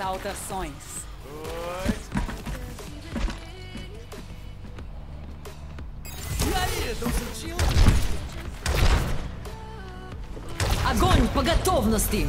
Saudações. E aí, tão sentindo? Огонь по готовности!